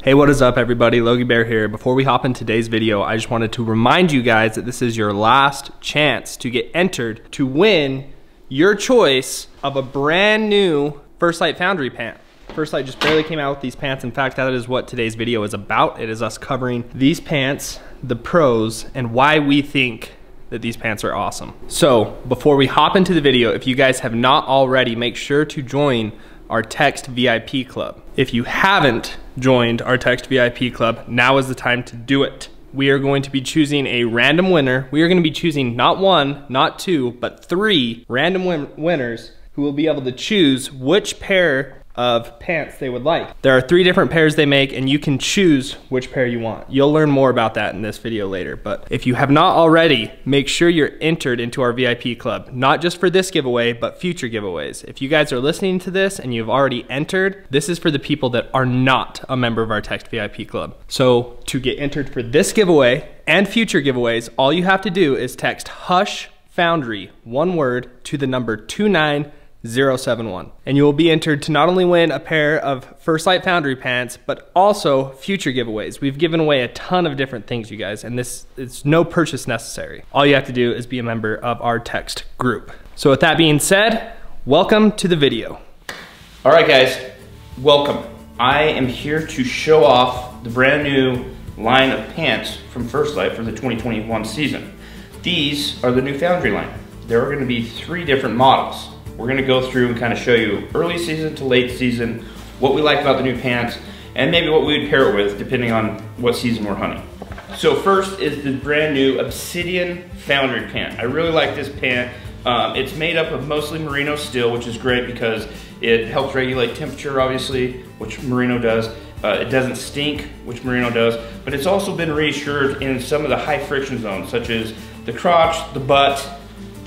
Hey, what is up everybody? Logie Bear here. Before we hop in today's video, I just wanted to remind you guys that this is your last chance to get entered to win your choice of a brand new First Lite Foundry pant. First Lite just barely came out with these pants. In fact, that is what today's video is about. It is us covering these pants, the pros, and why we think that these pants are awesome. So before we hop into the video, if you guys have not already, make sure to join our text VIP club. If you haven't joined our text VIP club, now is the time to do it. We are going to be choosing a random winner. We are going to be choosing not one, not two, but three random win winners who will be able to choose which pair of pants they would like. There are three different pairs they make and you can choose which pair you want. You'll learn more about that in this video later, but if you have not already, make sure you're entered into our VIP club, not just for this giveaway, but future giveaways. If you guys are listening to this and you've already entered, this is for the people that are not a member of our Text VIP club. So to get entered for this giveaway and future giveaways, all you have to do is text HUSH Foundry, one word, to the number 29 071. And you will be entered to not only win a pair of First Lite Foundry pants, but also future giveaways. We've given away a ton of different things, you guys, and this is no purchase necessary. All you have to do is be a member of our text group. So with that being said, welcome to the video. All right, guys, welcome. I am here to show off the brand new line of pants from First Lite for the 2021 season. These are the new Foundry line. There are gonna be three different models. We're gonna go through and kind of show you early season to late season, what we like about the new pants, and maybe what we would pair it with depending on what season we're hunting. So first is the brand new Obsidian Foundry pant. I really like this pant. Um, it's made up of mostly merino steel, which is great because it helps regulate temperature, obviously, which merino does. Uh, it doesn't stink, which merino does, but it's also been reassured in some of the high friction zones, such as the crotch, the butt,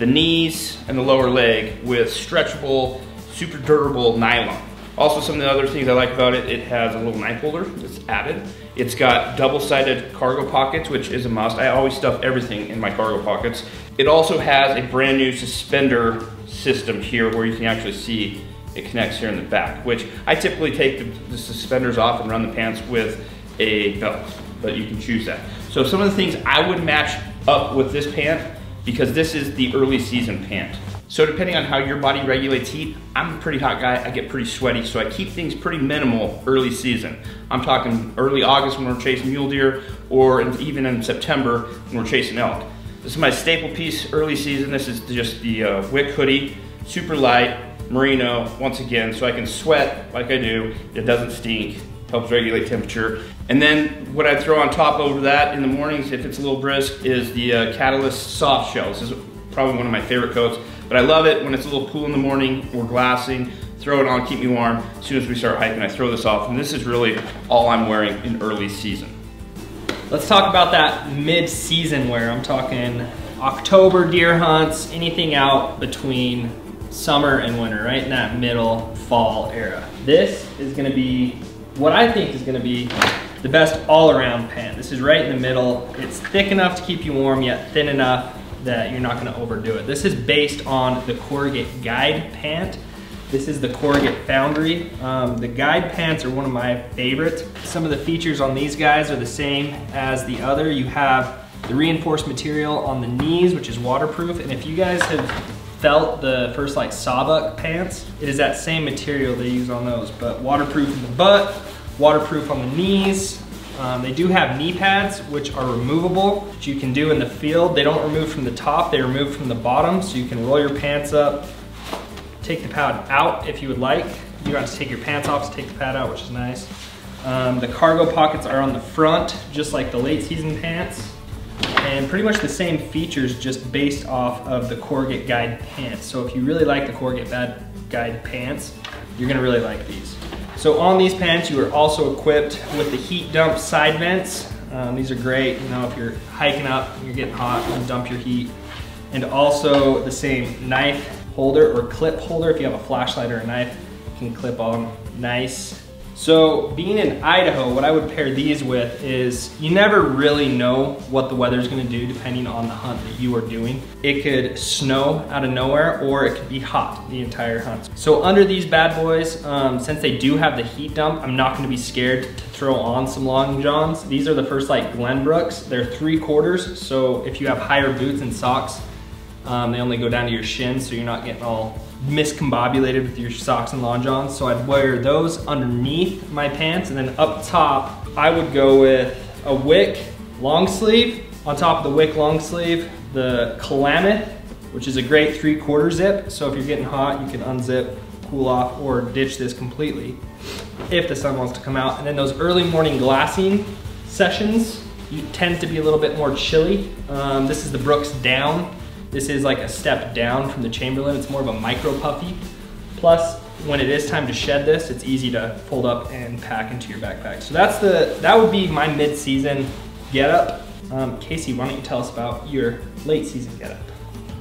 the knees and the lower leg with stretchable, super durable nylon. Also some of the other things I like about it, it has a little knife holder that's added. It's got double-sided cargo pockets, which is a must. I always stuff everything in my cargo pockets. It also has a brand new suspender system here where you can actually see it connects here in the back, which I typically take the, the suspenders off and run the pants with a belt, but you can choose that. So some of the things I would match up with this pant because this is the early season pant. So depending on how your body regulates heat, I'm a pretty hot guy, I get pretty sweaty, so I keep things pretty minimal early season. I'm talking early August when we're chasing mule deer, or even in September when we're chasing elk. This is my staple piece early season. This is just the uh, Wick hoodie, super light, merino, once again, so I can sweat like I do. It doesn't stink, helps regulate temperature. And then what I throw on top over that in the mornings, if it's a little brisk, is the uh, Catalyst Soft Shells. This is probably one of my favorite coats, but I love it when it's a little cool in the morning, we're glassing, throw it on, keep me warm. As soon as we start hiking, I throw this off, and this is really all I'm wearing in early season. Let's talk about that mid-season wear. I'm talking October deer hunts, anything out between summer and winter, right in that middle fall era. This is gonna be what I think is gonna be the best all-around pant. This is right in the middle. It's thick enough to keep you warm, yet thin enough that you're not gonna overdo it. This is based on the Corrugate Guide pant. This is the Corrugate Foundry. Um, the guide pants are one of my favorites. Some of the features on these guys are the same as the other. You have the reinforced material on the knees, which is waterproof. And if you guys have felt the First Lite Sawbuck pants. It is that same material they use on those, but waterproof in the butt, waterproof on the knees. Um, they do have knee pads, which are removable, which you can do in the field. They don't remove from the top, they remove from the bottom, so you can roll your pants up, take the pad out if you would like. You don't have to take your pants off to take the pad out, which is nice. Um, the cargo pockets are on the front, just like the late season pants and pretty much the same features just based off of the Corrugate Guide pants. So if you really like the Corrugate Guide pants, you're gonna really like these. So on these pants, you are also equipped with the heat dump side vents. Um, these are great, you know, if you're hiking up, you're getting hot, you dump your heat. And also the same knife holder or clip holder. If you have a flashlight or a knife, you can clip on nice So being in Idaho, what I would pair these with is you never really know what the weather's gonna do depending on the hunt that you are doing. It could snow out of nowhere or it could be hot the entire hunt. So under these bad boys, um, since they do have the heat dump, I'm not gonna be scared to throw on some long johns. These are the First Lite Glenbrooks. They're three quarters, so if you have higher boots and socks, um, they only go down to your shins, so you're not getting all miscombobulated with your socks and long johns. So I'd wear those underneath my pants and then up top, I would go with a Wick long sleeve. On top of the Wick long sleeve, the Klamath, which is a great three quarter zip. So if you're getting hot, you can unzip, cool off, or ditch this completely if the sun wants to come out. And then those early morning glassing sessions, you tend to be a little bit more chilly. Um, this is the Brooks Down. This is like a step down from the Chamberlain. It's more of a micro puffy. Plus, when it is time to shed this, it's easy to fold up and pack into your backpack. So that's the that would be my mid-season getup. Um, Casey, why don't you tell us about your late season getup?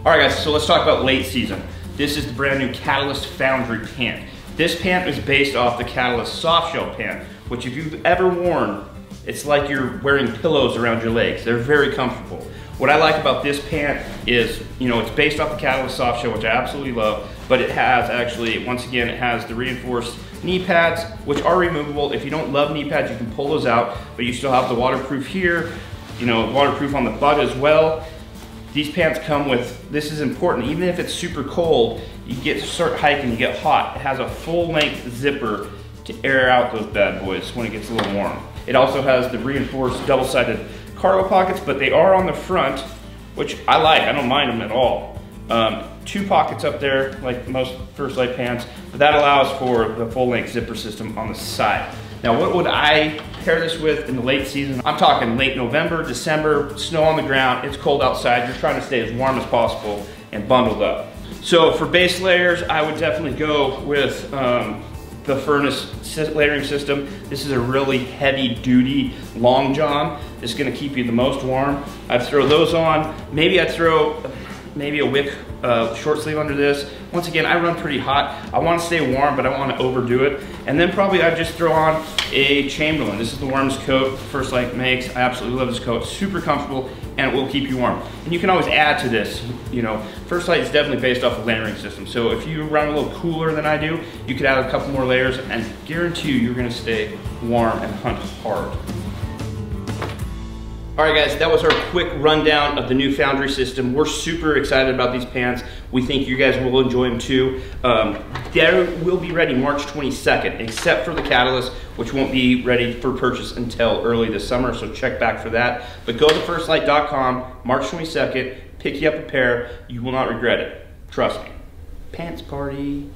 All right, guys. So let's talk about late season. This is the brand new Catalyst Foundry pant. This pant is based off the Catalyst soft shell pant, which if you've ever worn, it's like you're wearing pillows around your legs. They're very comfortable. What I like about this pant is, you know, it's based off the Catalyst soft shell, which I absolutely love, but it has actually, once again, it has the reinforced knee pads, which are removable. If you don't love knee pads, you can pull those out, but you still have the waterproof here, you know, waterproof on the butt as well. These pants come with, this is important, even if it's super cold, you get to start hiking, you get hot. It has a full length zipper to air out those bad boys when it gets a little warm. It also has the reinforced double-sided cargo pockets, but they are on the front, which I like. I don't mind them at all. Um, two pockets up there, like most First Lite pants, but that allows for the full-length zipper system on the side. Now, what would I pair this with in the late season? I'm talking late November, December, snow on the ground, it's cold outside, you're trying to stay as warm as possible and bundled up. So for base layers, I would definitely go with um, the furnace layering system. This is a really heavy duty long john. It's gonna keep you the most warm. I'd throw those on. Maybe I'd throw maybe a wick uh, short sleeve under this. Once again, I run pretty hot. I wanna stay warm, but I wanna overdo it. And then probably I'd just throw on a Chamberlain. This is the warmest coat First Lite makes. I absolutely love this coat. Super comfortable and it will keep you warm. And you can always add to this. You know, First Lite is definitely based off a layering system. So if you run a little cooler than I do, you could add a couple more layers and guarantee you you're gonna stay warm and hunt hard. All right guys, that was our quick rundown of the new Foundry system. We're super excited about these pants. We think you guys will enjoy them too. Um, they will be ready March 22nd, except for the Catalyst, which won't be ready for purchase until early this summer, so check back for that. But go to firstlite.com, March 22nd, pick you up a pair. You will not regret it. Trust me. Pants party.